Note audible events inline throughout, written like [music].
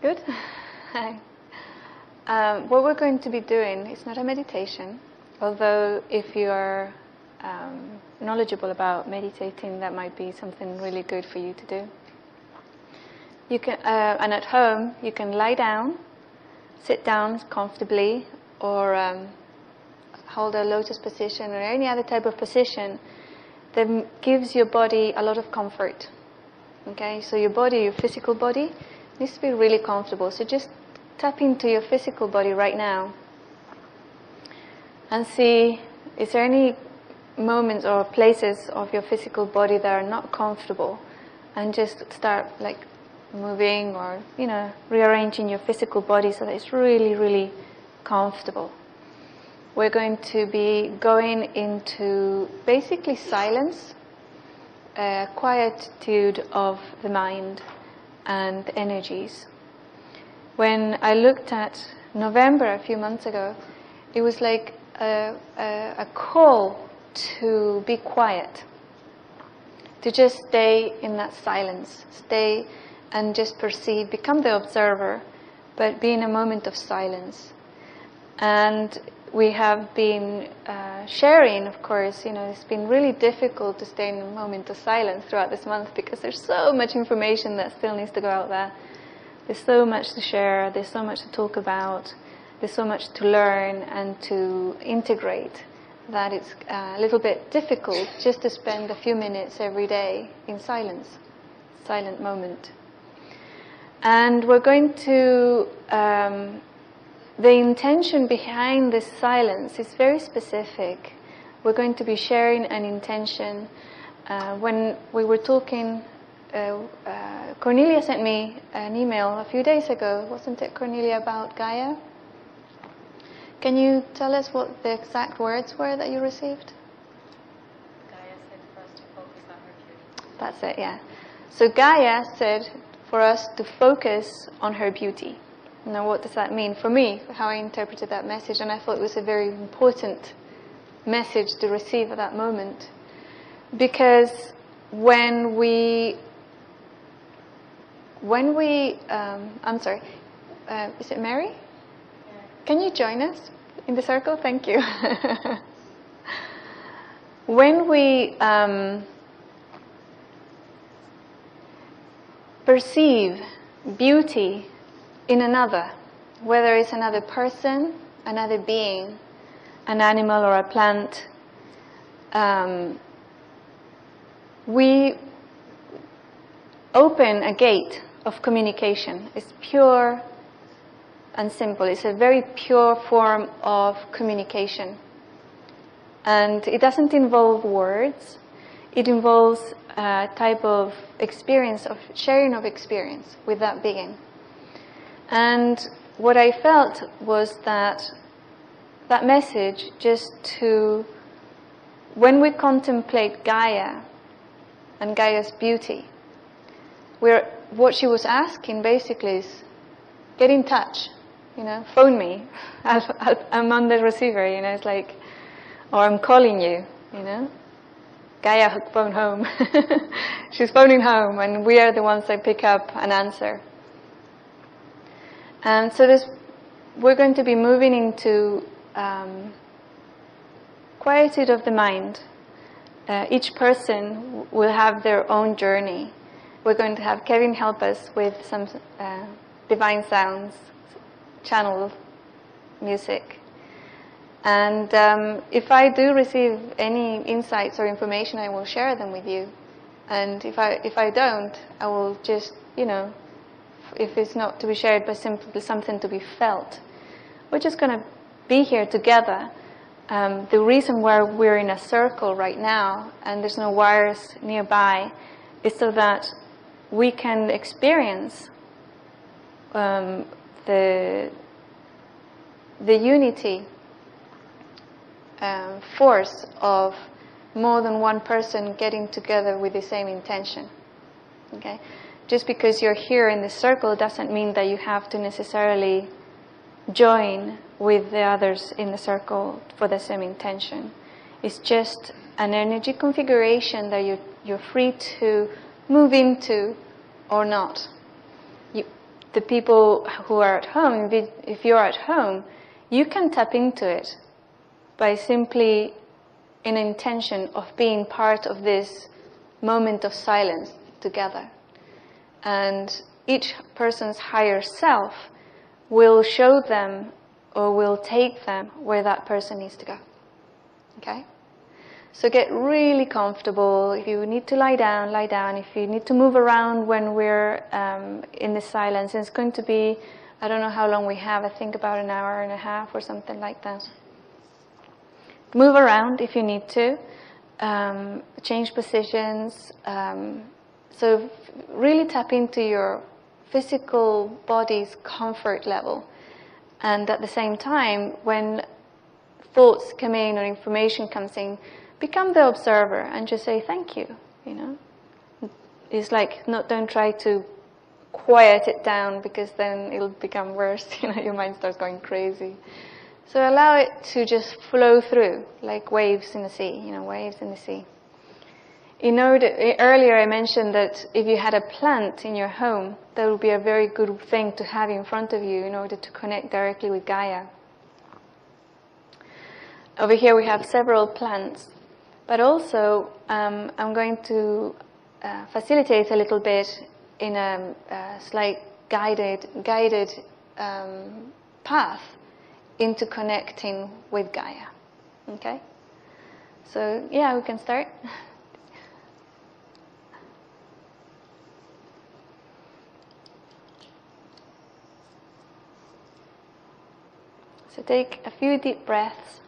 Good. [laughs] Hi. Um, what we're going to be doing is not a meditation, although if you are um, knowledgeable about meditating, that might be something really good for you to do. You can, uh, and at home, you can lie down, sit down comfortably, or um, hold a lotus position or any other type of position that gives your body a lot of comfort. Okay, so your body, your physical body, needs to be really comfortable. So just tap into your physical body right now and see is there any moments or places of your physical body that are not comfortable and just start like moving or you know rearranging your physical body so that it's really really comfortable we're going to be going into basically silence a quietude of the mind and energies when I looked at November a few months ago, it was like a, a, a call to be quiet, to just stay in that silence, stay and just perceive, become the observer, but be in a moment of silence. And we have been uh, sharing, of course, you know, it's been really difficult to stay in a moment of silence throughout this month because there's so much information that still needs to go out there. There's so much to share, there's so much to talk about, there's so much to learn and to integrate that it's uh, a little bit difficult just to spend a few minutes every day in silence, silent moment. And we're going to, um, the intention behind this silence is very specific. We're going to be sharing an intention. Uh, when we were talking uh, uh, Cornelia sent me an email a few days ago, wasn't it, Cornelia, about Gaia? Can you tell us what the exact words were that you received? Gaia said for us to focus on her beauty. That's it, yeah. So Gaia said for us to focus on her beauty. Now, what does that mean for me? How I interpreted that message, and I thought it was a very important message to receive at that moment, because when we when we, um, I'm sorry, uh, is it Mary? Can you join us in the circle? Thank you. [laughs] when we um, perceive beauty in another, whether it's another person, another being, an animal or a plant, um, we open a gate of communication. It's pure and simple. It's a very pure form of communication. And it doesn't involve words. It involves a type of experience, of sharing of experience with that being. And what I felt was that that message just to, when we contemplate Gaia and Gaia's beauty, we're what she was asking basically is get in touch, you know, phone me. [laughs] i am on the receiver, you know, it's like, or I'm calling you, you know. Gaia phone home. [laughs] She's phoning home, and we are the ones that pick up and answer. And so this, we're going to be moving into um, quietude of the mind. Uh, each person will have their own journey we're going to have Kevin help us with some uh, divine sounds, channel music. And um, if I do receive any insights or information, I will share them with you. And if I if I don't, I will just you know, if it's not to be shared, but simply something to be felt, we're just going to be here together. Um, the reason why we're in a circle right now and there's no wires nearby is so that we can experience um, the, the unity um, force of more than one person getting together with the same intention. Okay? Just because you're here in the circle doesn't mean that you have to necessarily join with the others in the circle for the same intention. It's just an energy configuration that you, you're free to move into or not. You, the people who are at home, if you're at home, you can tap into it by simply an intention of being part of this moment of silence together. And each person's higher self will show them or will take them where that person needs to go. Okay? So get really comfortable. If you need to lie down, lie down. If you need to move around when we're um, in the silence, it's going to be, I don't know how long we have, I think about an hour and a half or something like that. Move around if you need to. Um, change positions. Um, so really tap into your physical body's comfort level. And at the same time, when thoughts come in or information comes in, become the observer and just say thank you, you know. It's like not don't try to quiet it down because then it'll become worse, [laughs] you know, your mind starts going crazy. So allow it to just flow through like waves in the sea, you know, waves in the sea. In order, earlier I mentioned that if you had a plant in your home, that would be a very good thing to have in front of you in order to connect directly with Gaia. Over here we have several plants, but also um, I'm going to uh, facilitate a little bit in a, a slight guided, guided um, path into connecting with Gaia. Okay? So, yeah, we can start. [laughs] So take a few deep breaths.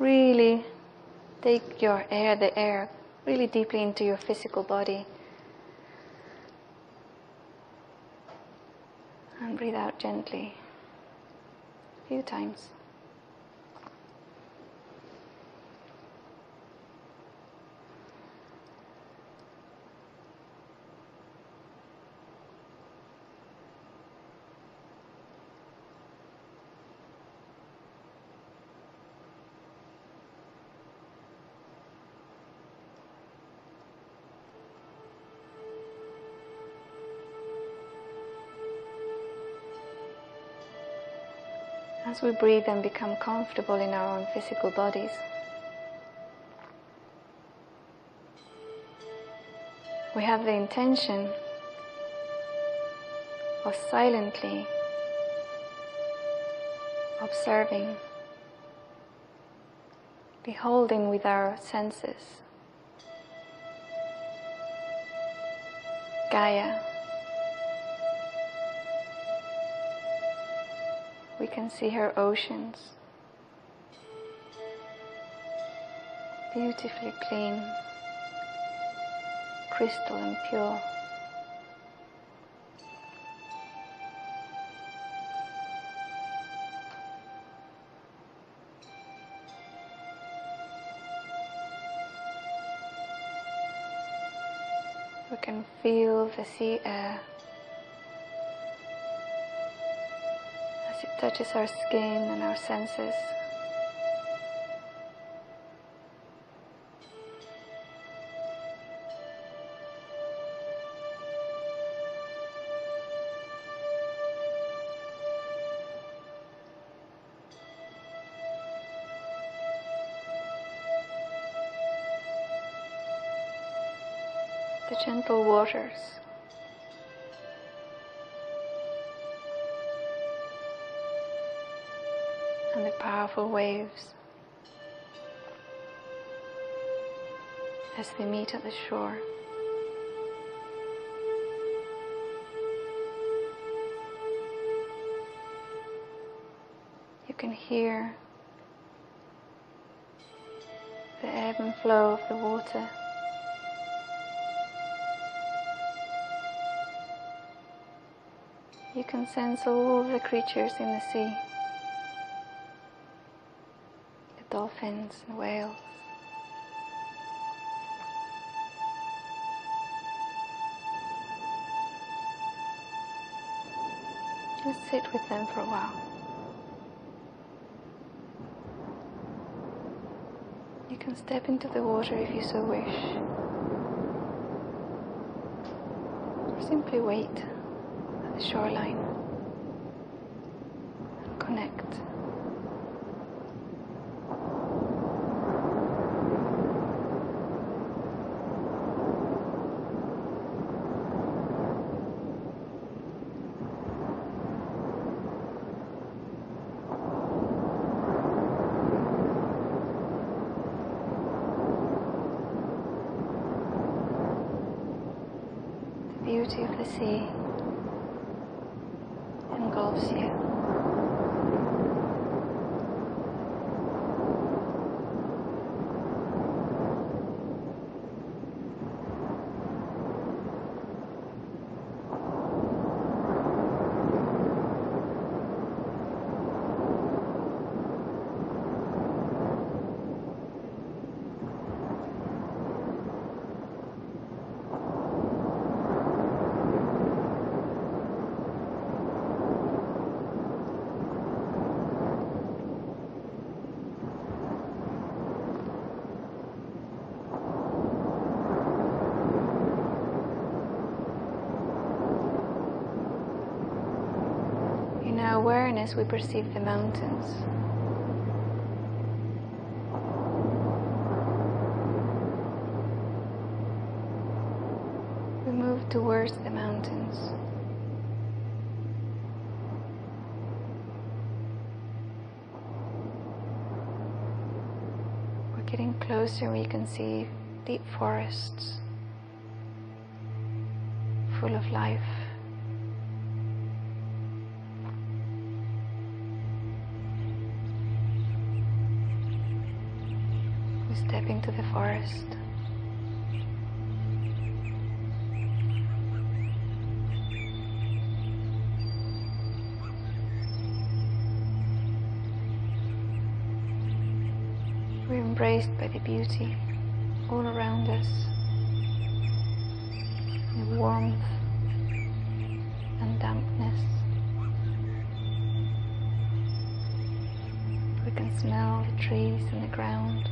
Really take your air, the air, really deeply into your physical body. And breathe out gently. A few times. As we breathe and become comfortable in our own physical bodies. We have the intention of silently observing, beholding with our senses Gaia. Can see her oceans. Beautifully clean, crystal and pure. We can feel the sea air touches our skin and our senses. The gentle waters powerful waves as they meet at the shore. You can hear the ebb and flow of the water. You can sense all the creatures in the sea. Dolphins and whales. Just sit with them for a while. You can step into the water if you so wish. Or simply wait at the shoreline and connect. The beauty of the sea engulfs you. In awareness, we perceive the mountains. We move towards the mountains. We're getting closer, we can see deep forests full of life. Step into the forest. We're embraced by the beauty all around us, the warmth and dampness. We can smell the trees and the ground.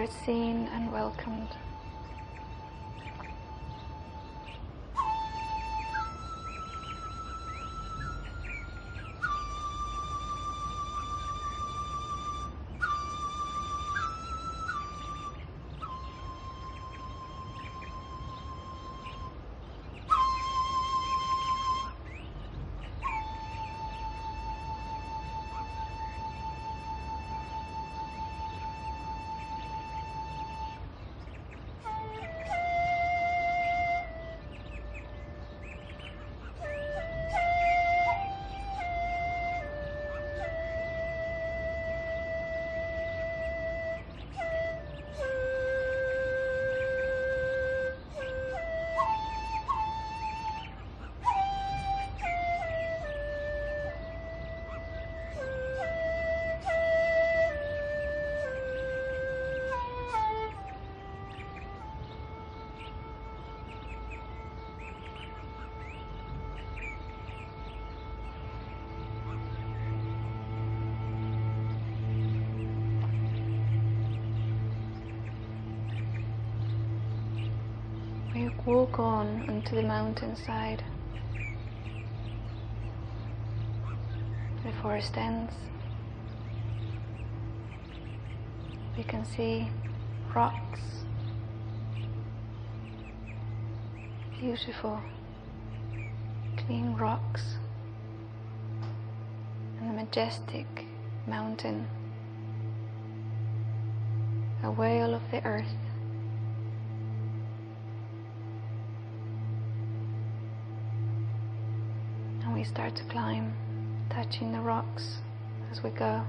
Are seen and welcomed. Walk on onto the mountainside. The forest ends. We can see rocks, beautiful, clean rocks, and a majestic mountain, a whale of the earth. Start to climb, touching the rocks as we go.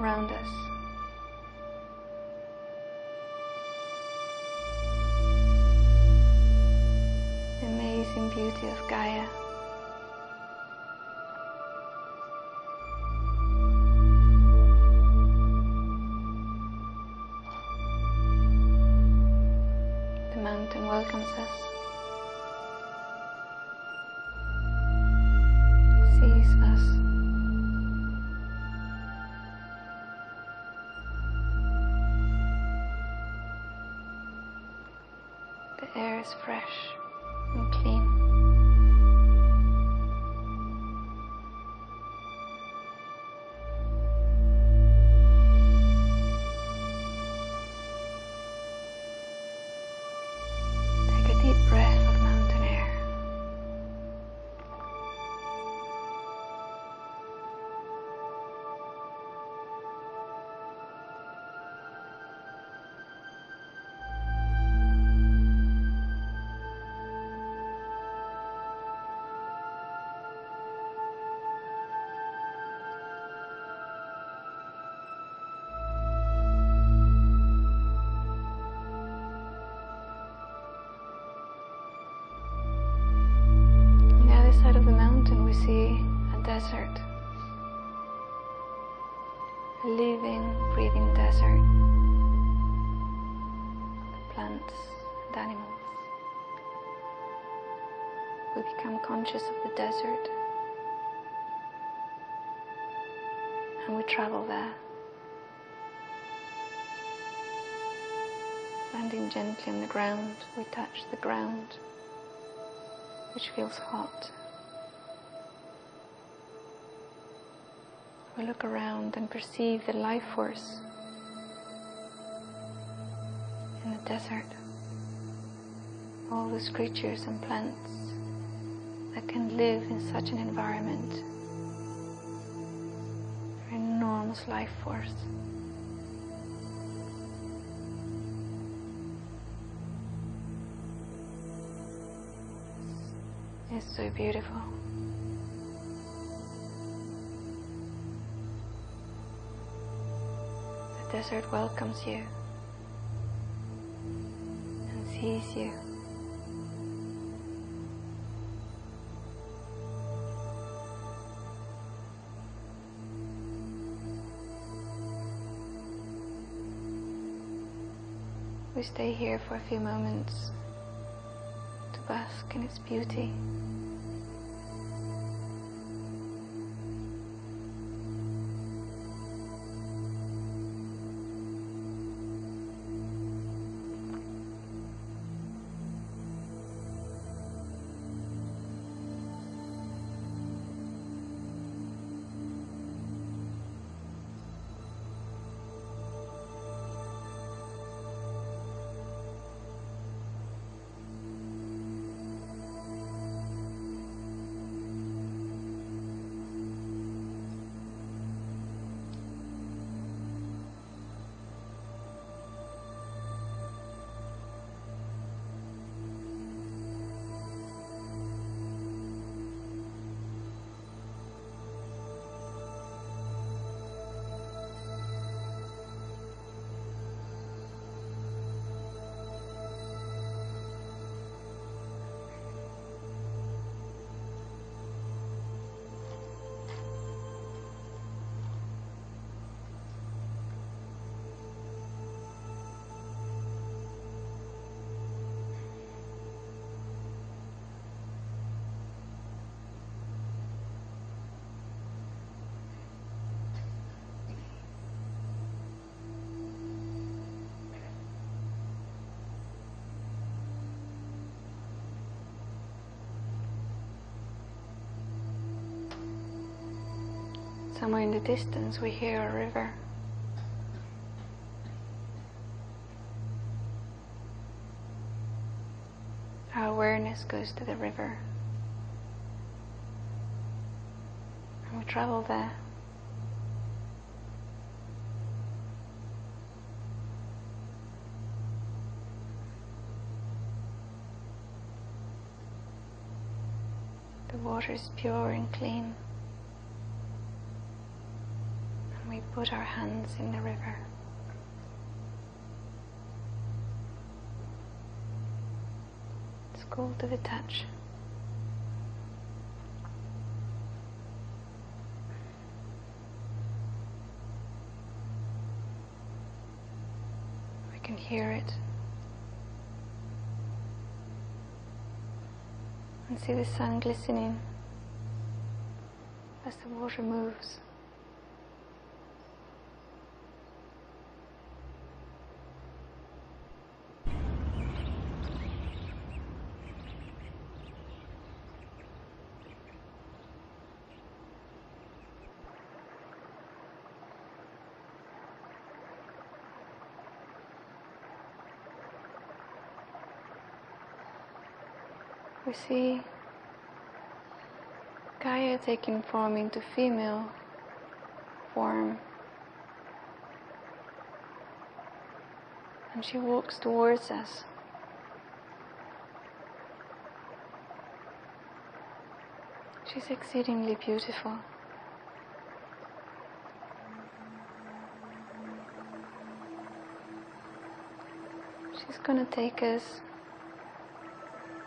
Around us. Is fresh a desert. A living, breathing desert. Plants and animals. We become conscious of the desert. And we travel there. Landing gently on the ground, we touch the ground which feels hot. We look around and perceive the life force in the desert. All those creatures and plants that can live in such an environment. An enormous life force. It's so beautiful. Desert welcomes you and sees you. We stay here for a few moments to bask in its beauty. Somewhere in the distance, we hear a river. Our awareness goes to the river. And we travel there. The water is pure and clean. And we put our hands in the river. It's to the touch. We can hear it. And see the sun glistening as the water moves. We see Gaia taking form into female form. And she walks towards us. She's exceedingly beautiful. She's gonna take us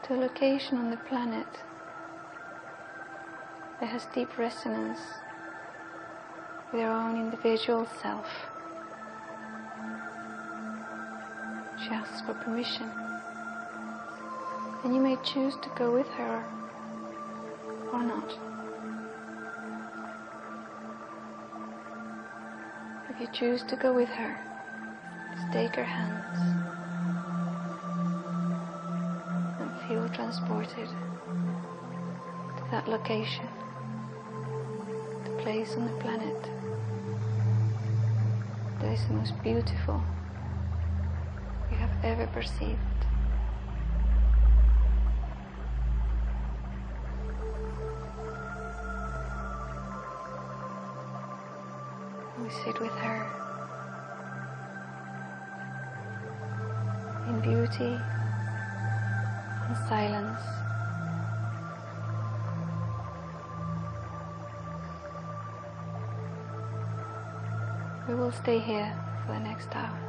to a location on the planet that has deep resonance with our own individual self. She asks for permission. And you may choose to go with her or not. If you choose to go with her, just take her hands transported to that location, the place on the planet that is the most beautiful you have ever perceived. We sit with her in beauty silence. We will stay here for the next hour.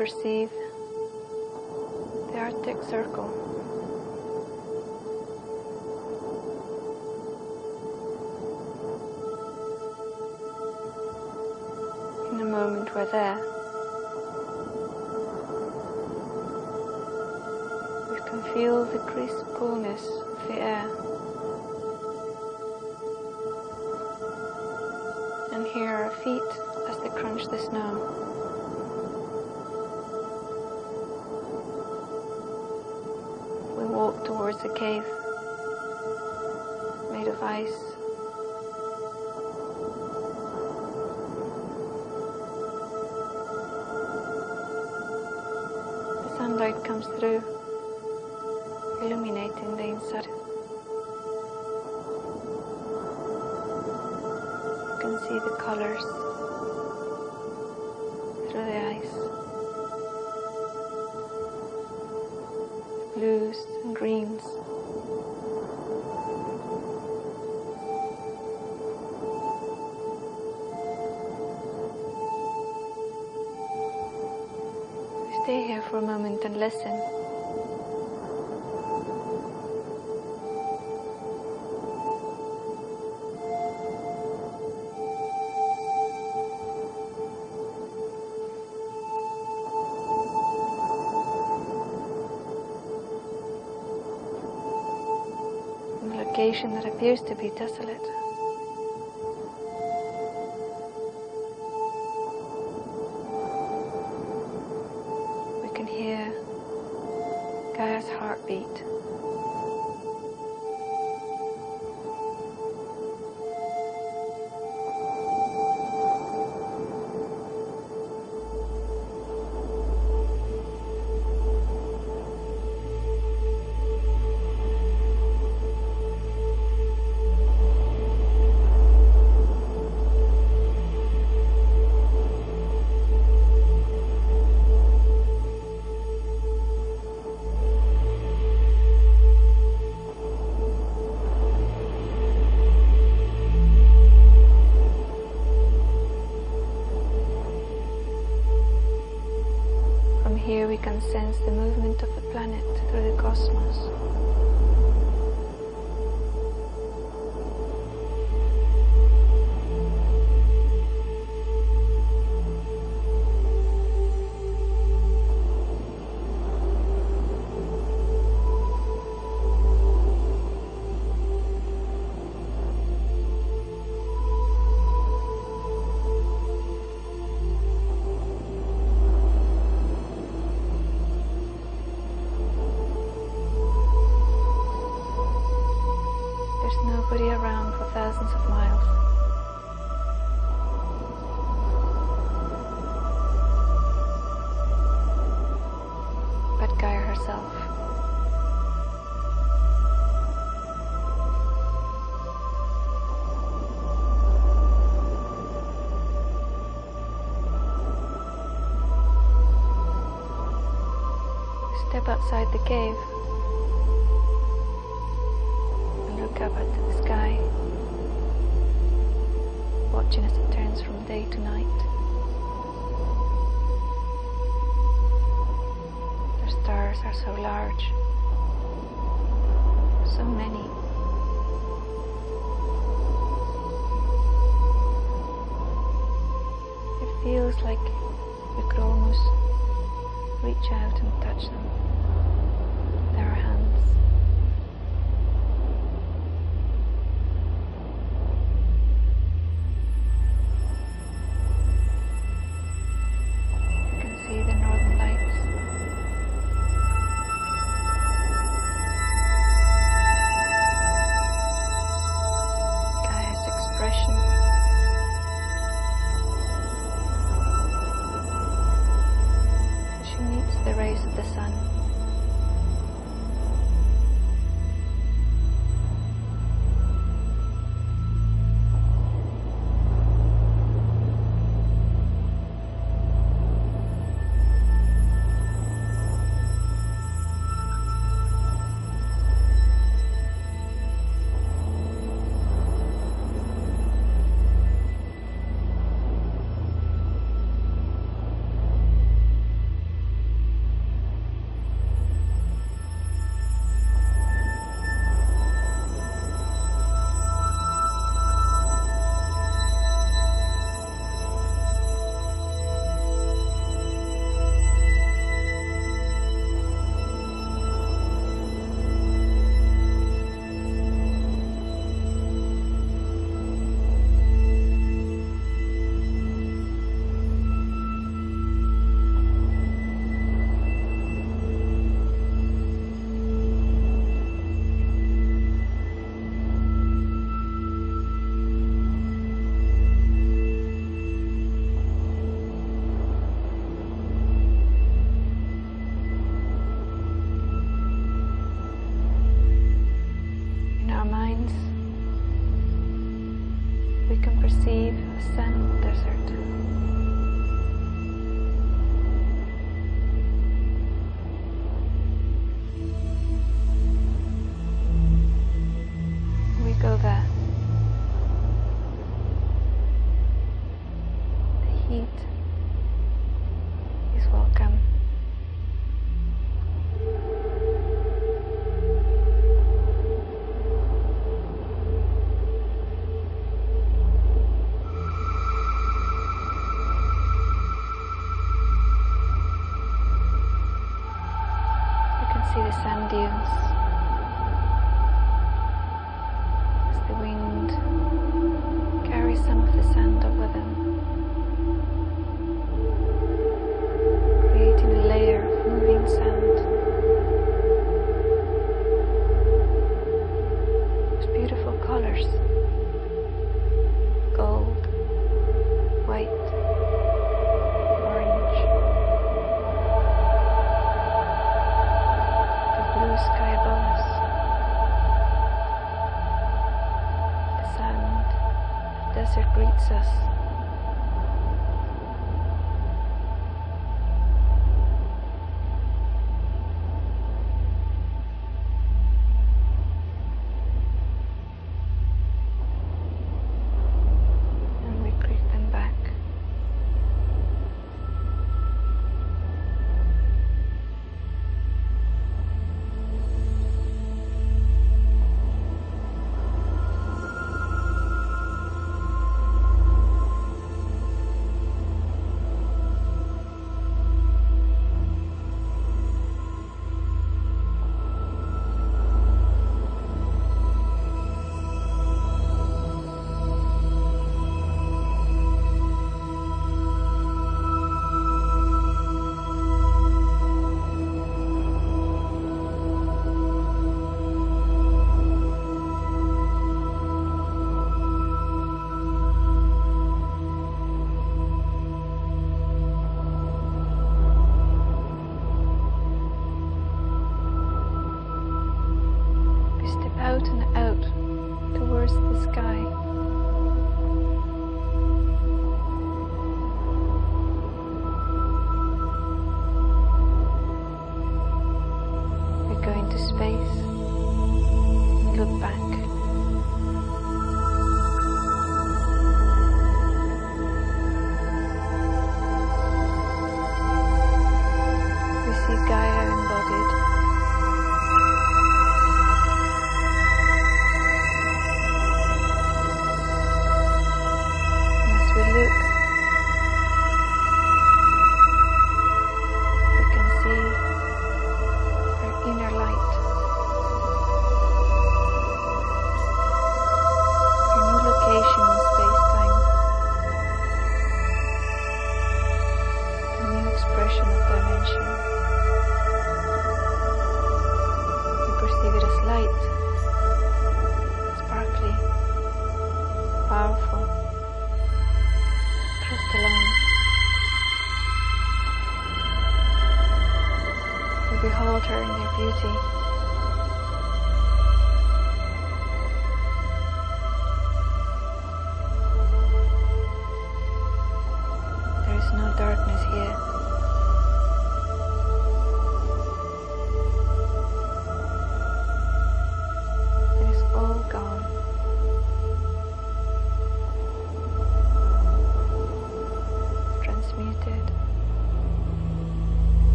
Perceive the Arctic Circle. In a moment we're there. We can feel the crisp coolness of the air. And hear our feet as they crunch the snow. Towards a cave made of ice. The sunlight comes through, illuminating the inside. You can see the colors for a moment and listen. A location that appears to be desolate. Outside the cave and look up at the sky, watching as it turns from day to night. The stars are so large, so many. It feels like we could almost reach out and touch them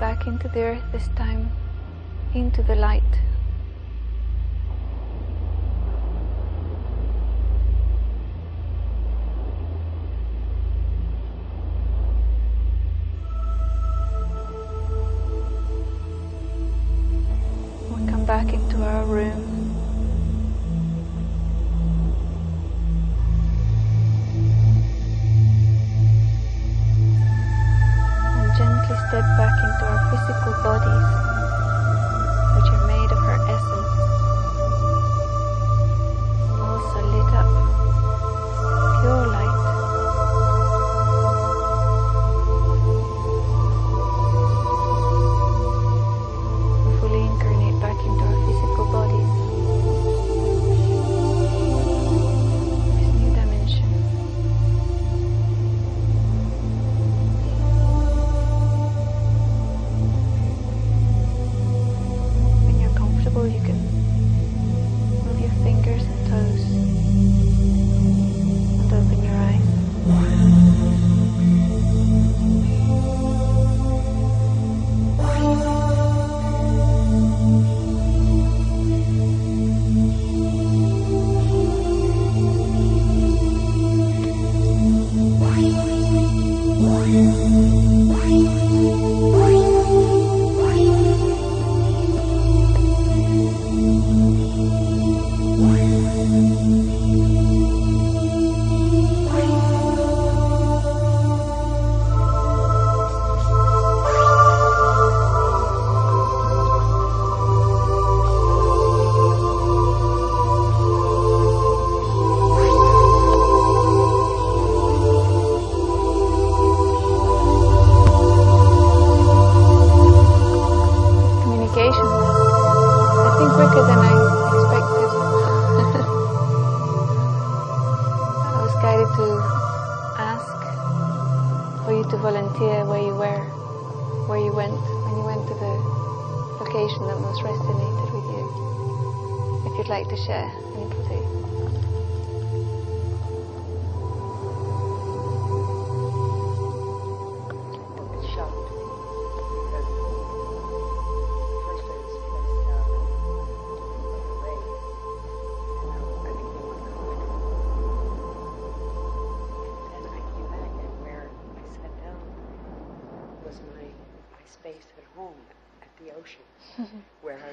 back into the earth this time, into the light.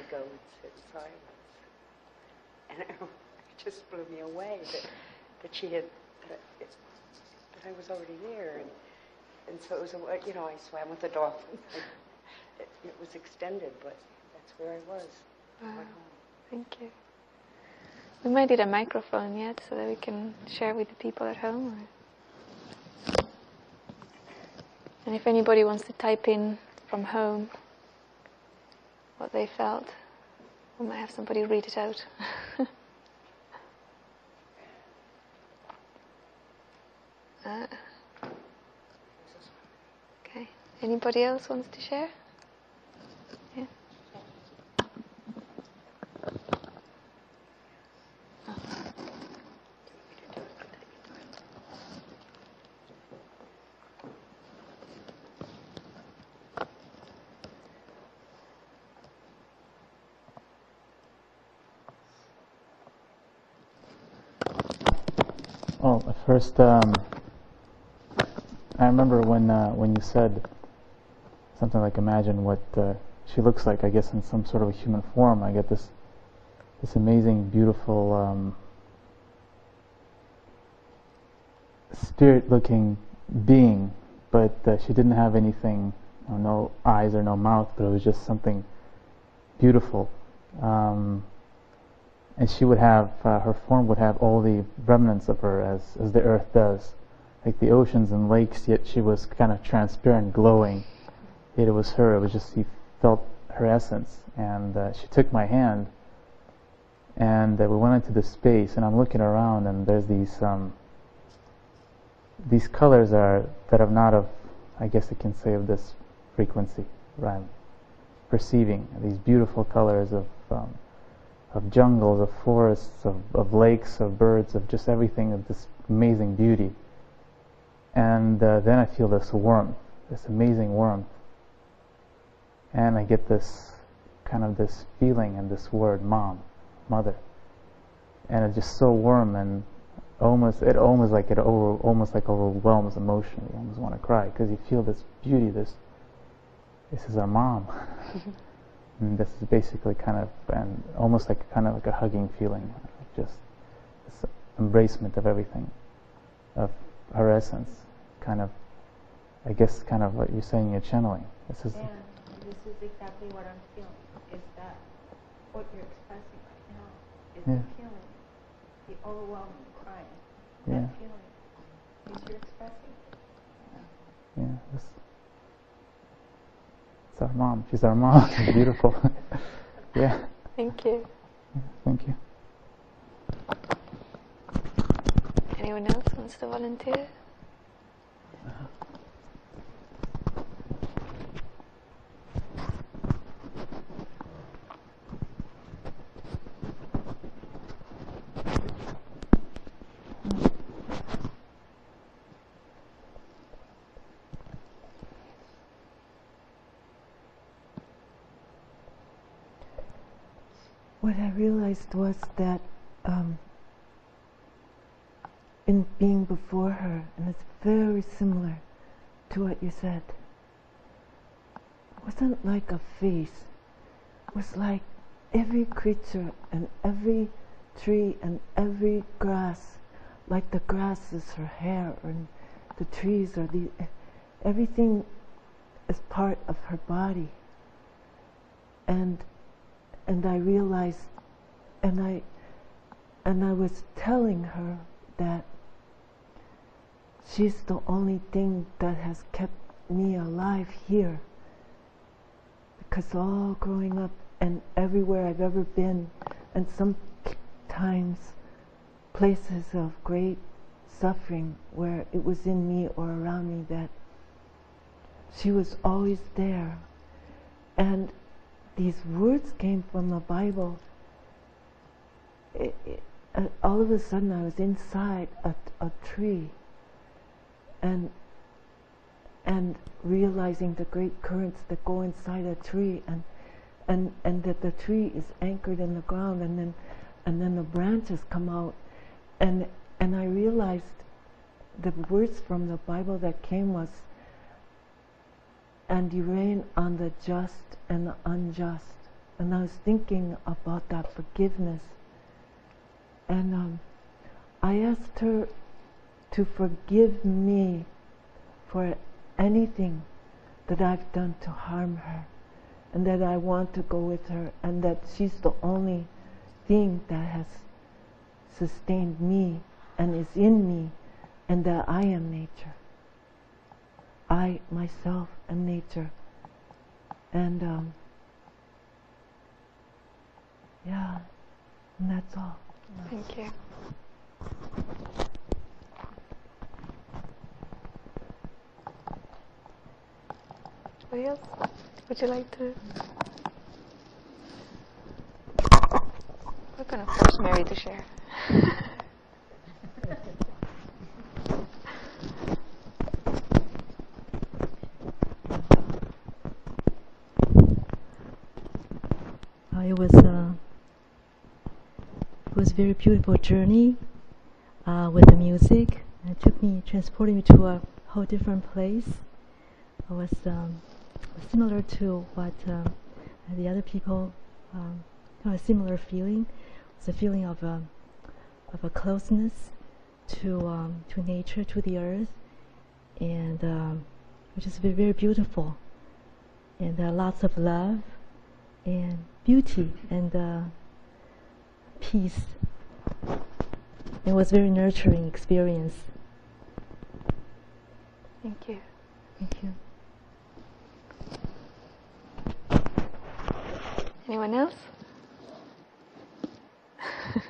Go and sit in silence. And it, just blew me away that, that she had, that, it, that I was already there. And, and so it was, a, you know, I swam with the dolphins. [laughs] it, it was extended, but that's where I was. Wow. Thank you. We might need a microphone yet so that we can share with the people at home. Or... And if anybody wants to type in from home what they felt, we might have somebody read it out. [laughs] uh, okay. Anybody else wants to share? Yeah. Well, at first, um, I remember when uh, when you said something like, "Imagine what uh, she looks like." I guess in some sort of a human form. I get this this amazing, beautiful, um, spirit-looking being, but uh, she didn't have anything, you know, no eyes or no mouth, but it was just something beautiful. Um, and she would have uh, her form would have all the remnants of her as as the earth does. Like the oceans and lakes yet she was kind of transparent glowing. Yet it was her it was just he felt her essence. And uh, she took my hand. And uh, we went into the space and I'm looking around and there's these um, these colors are that are not of I guess I can say of this frequency I'm perceiving these beautiful colors of um, of jungles, of forests, of, of lakes, of birds, of just everything of this amazing beauty. And uh, then I feel this warmth, this amazing warmth. And I get this kind of this feeling and this word, mom, mother. And it's just so warm and almost, it almost like it over, almost like overwhelms emotionally. You almost want to cry because you feel this beauty, this, this is our mom. [laughs] And this is basically kind of and almost like kind of like a hugging feeling, just this embracement of everything, of her essence, kind of. I guess kind of what you're saying. You're channeling. This is. And this is exactly what I'm feeling. Is that what you're expressing right now? Is Yeah. the feeling, the overwhelming crying. Yeah. That feeling is you're expressing. Yeah. This, it's our mom. She's our mom. [laughs] She's beautiful. [laughs] yeah. Thank you. Thank you. Anyone else wants to volunteer? what I realized was that um, in being before her, and it's very similar to what you said, it wasn't like a face. It was like every creature and every tree and every grass, like the grass is her hair and the trees are the everything is part of her body. And and I realized, and I, and I was telling her that she's the only thing that has kept me alive here. Because all growing up and everywhere I've ever been, and sometimes places of great suffering where it was in me or around me that she was always there. And these words came from the Bible. It, it, uh, all of a sudden, I was inside a, a tree, and and realizing the great currents that go inside a tree, and and and that the tree is anchored in the ground, and then and then the branches come out, and and I realized the words from the Bible that came was, and you rain on the just and the unjust. And I was thinking about that forgiveness. And um, I asked her to forgive me for anything that I've done to harm her. And that I want to go with her. And that she's the only thing that has sustained me and is in me. And that I am nature. I myself am nature. And um, yeah, and that's all. Thank you. Else? Would you like to? We're going to force Mary to share. [laughs] It was uh, was a very beautiful journey uh, with the music. It took me, transported me to a whole different place. It was um, similar to what uh, the other people um, had a similar feeling. It's a feeling of a of a closeness to um, to nature, to the earth, and um, which is very very beautiful. And uh, lots of love and beauty and uh, peace. It was a very nurturing experience. Thank you. Thank you. Anyone else? [laughs]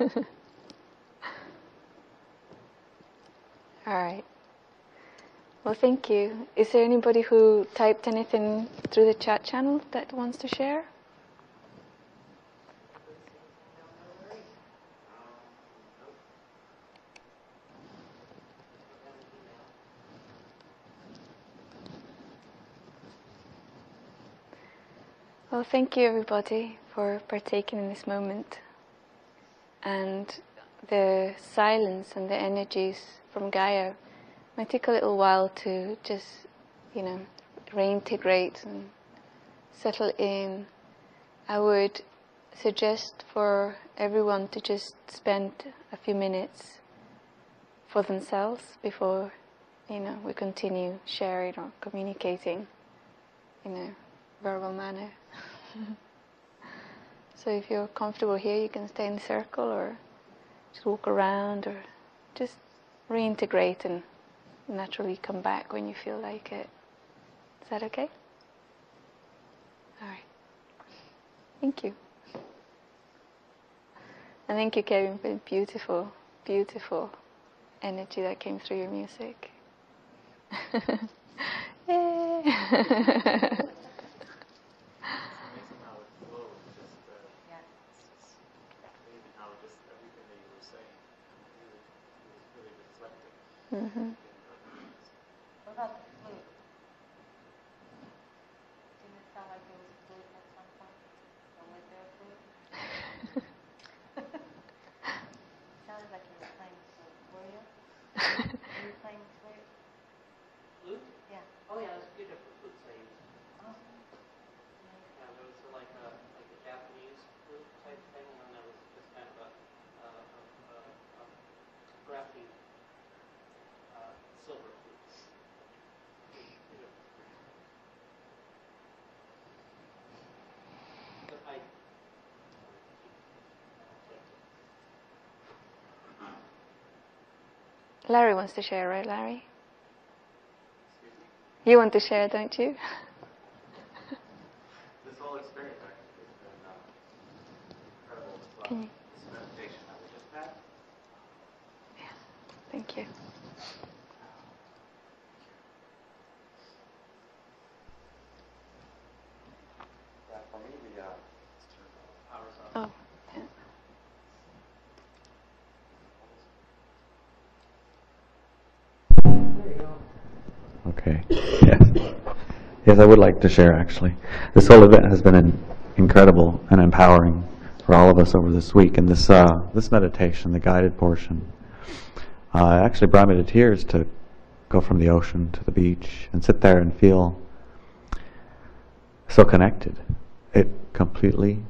All right. Well, thank you. Is there anybody who typed anything through the chat channel that wants to share? Well, thank you everybody for partaking in this moment. And the silence and the energies from Gaia might take a little while to just, you know, reintegrate and settle in. I would suggest for everyone to just spend a few minutes for themselves before, you know, we continue sharing or communicating in a verbal manner. [laughs] [laughs] so if you're comfortable here, you can stay in the circle or just walk around or just reintegrate and naturally come back when you feel like it. Is that okay? All right. Thank you. And thank you, Kevin, for the beautiful, beautiful energy that came through your music. [laughs] [laughs] Угу. Larry wants to share, right, Larry? You want to share, don't you? [laughs] This whole experience actually has been um, incredible well. Can you- This meditation that we just had. Thank you. I would like to share actually. This whole event has been in, incredible and empowering for all of us over this week. And this uh, this meditation, the guided portion, uh, actually brought me to tears to go from the ocean to the beach and sit there and feel so connected. It completely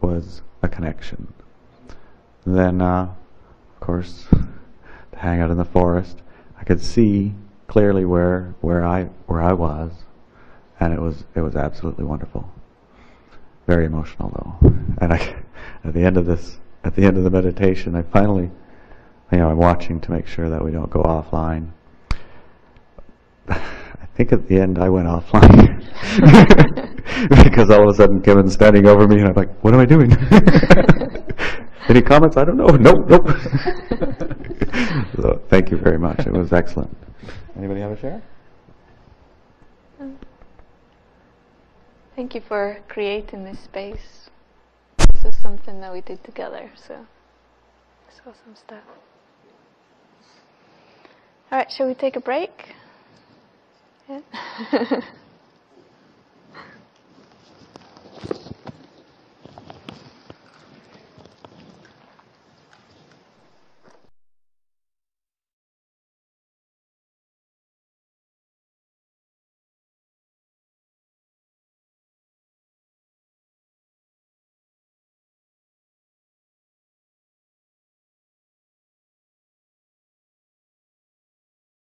was a connection. Then, uh, of course, to hang out in the forest, I could see clearly where where I where I was, and it was it was absolutely wonderful. Very emotional though, and I [laughs] at the end of this at the end of the meditation, I finally, you know, I'm watching to make sure that we don't go offline. [laughs] I think at the end I went offline [laughs] because all of a sudden Kevin's standing over me and I'm like, what am I doing? Any comments? I don't know. Nope, nope. so thank you very much. It was excellent. Anybody have a share? Thank you for creating this space. This is something that we did together, so it's awesome stuff. All right, shall we take a break? Yeah. [laughs]